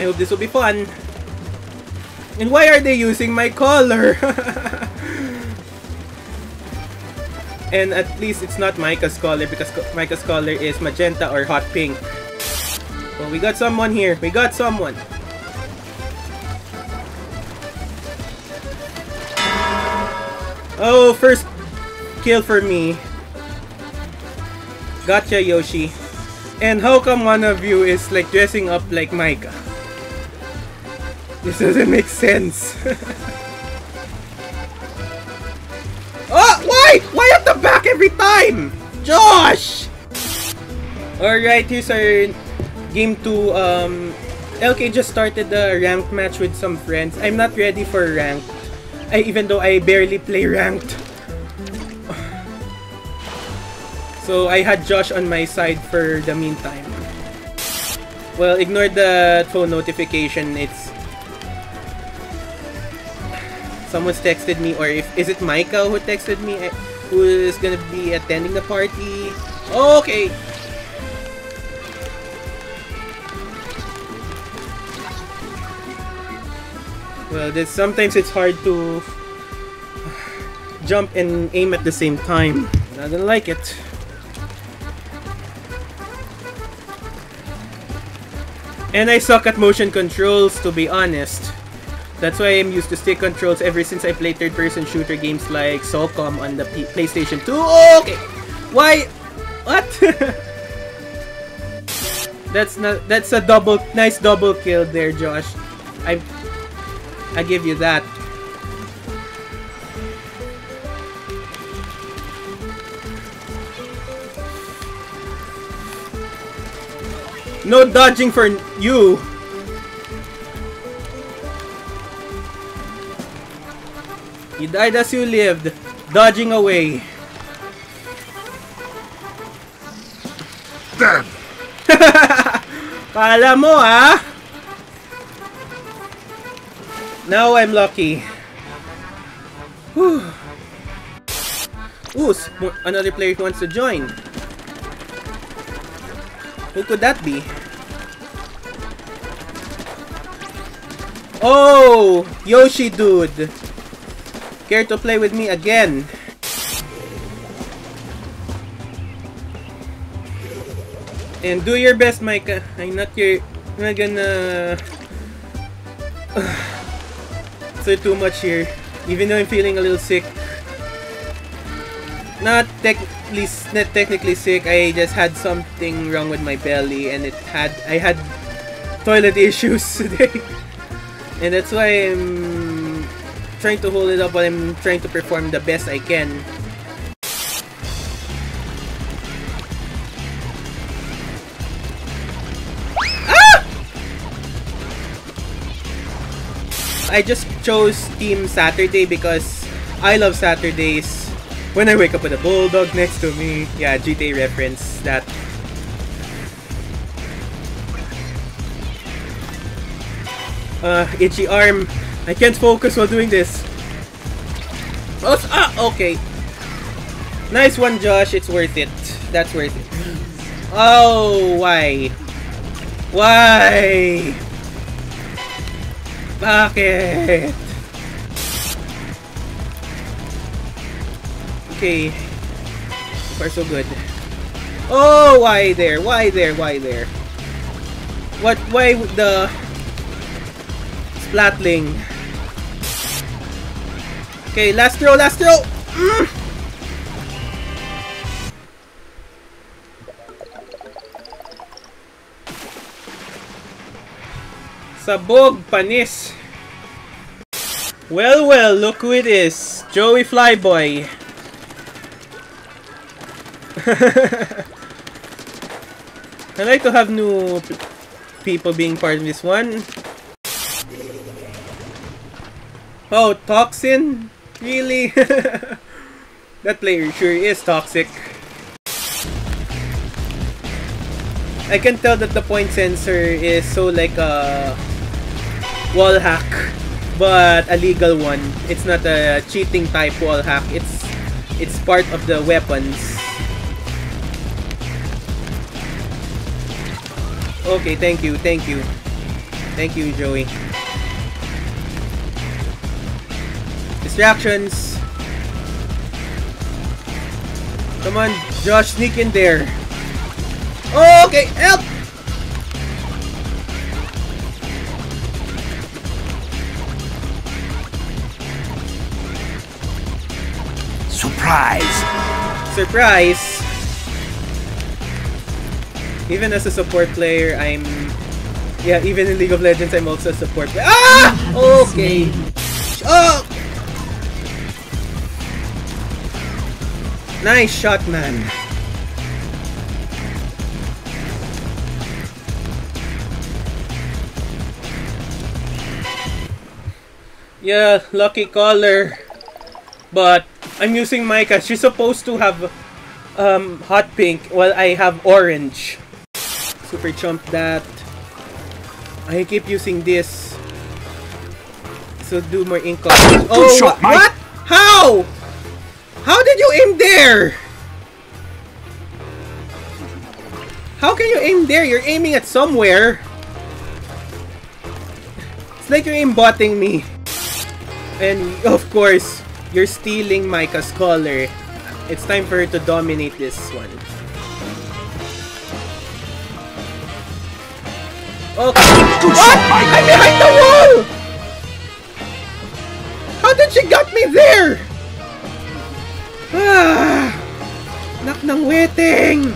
I hope this will be fun. And why are they using my color? and at least it's not Micah's color because Micah's color is magenta or hot pink. Well, we got someone here. We got someone. Oh, first kill for me. Gotcha, Yoshi. And how come one of you is like dressing up like Micah? This doesn't make sense. oh, why? Why at the back every time? Josh! Alright, here's our game 2. Um, LK just started the ranked match with some friends. I'm not ready for ranked. I, even though I barely play ranked. So I had Josh on my side for the meantime. Well, ignore the phone notification. It's someone's texted me, or if is it Micah who texted me, eh, who is gonna be attending the party? Okay. Well, this sometimes it's hard to jump and aim at the same time. I don't like it. And I suck at motion controls, to be honest. That's why I'm used to stick controls ever since I played third-person shooter games like SOCOM on the P PlayStation 2. okay! Why? What? that's not. That's a double, nice double kill there, Josh. I, I give you that. No dodging for you. You died as you lived, dodging away. Damn! Kala mo, ha? Now I'm lucky. Whew. Ooh, another player who wants to join. Who could that be? Oh! Yoshi dude! Care to play with me again? And do your best, Micah. I'm not your... I'm not gonna... say too much here. Even though I'm feeling a little sick. Not technically, not technically sick. I just had something wrong with my belly, and it had I had toilet issues today, and that's why I'm trying to hold it up. But I'm trying to perform the best I can. Ah! I just chose Team Saturday because I love Saturdays when I wake up with a bulldog next to me. Yeah, GTA reference that. Uh, itchy arm. I can't focus while doing this. Oh, ah, okay. Nice one, Josh. It's worth it. That's worth it. Oh, why? Why? Bakit? Okay. Far so good. Oh, why there? Why there? Why there? What? Why the splatling? Okay, last throw, last throw. Mm. Sabog panis. Well, well, look who it is. Joey Flyboy. I like to have new people being part of this one. Oh, Toxin? Really? that player sure is toxic. I can tell that the point sensor is so like a wall hack, but a legal one. It's not a cheating type wall hack. It's it's part of the weapons. Okay, thank you, thank you. Thank you, Joey. Distractions. Come on, Josh, sneak in there. Oh, okay, help! Surprise! Surprise! Even as a support player, I'm... Yeah, even in League of Legends, I'm also a support player. Ah! Okay. Oh! Nice shot, man. Yeah, lucky caller. But I'm using Micah. She's supposed to have um, hot pink while I have orange. Super chump that. I keep using this. So do more ink Oh, shot, wha- what? How? How did you aim there? How can you aim there? You're aiming at somewhere. It's like you're aimbotting me. And of course, you're stealing Micah's color. It's time for her to dominate this one. Okay. Good What? I'm behind the wall! How did she got me there? Ah! Nak ng weting!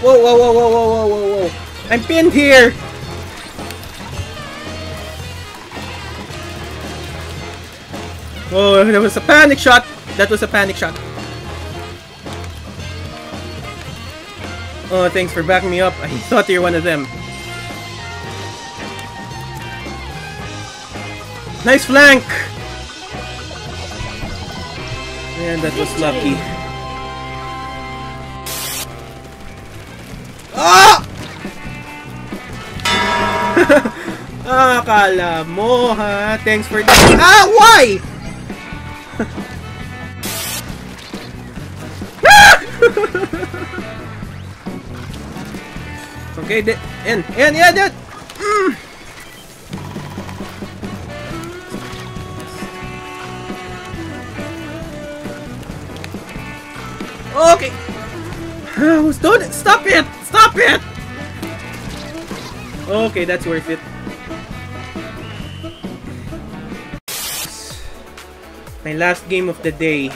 Whoa, whoa, whoa, whoa, whoa, whoa, whoa, whoa. I'm pinned here! Oh, that was a panic shot! That was a panic shot. Oh, thanks for backing me up. I thought you were one of them. Nice flank! And that was lucky. Ah! ah, akala mo ha. Thanks for Ah, why? okay, in, in, in, in. Mm. Okay. It? Stop it! Stop it! Okay, that's worth it. My last game of the day.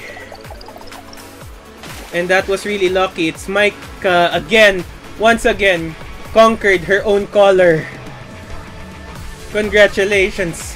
And that was really lucky. It's Mike uh, again, once again, conquered her own color. Congratulations.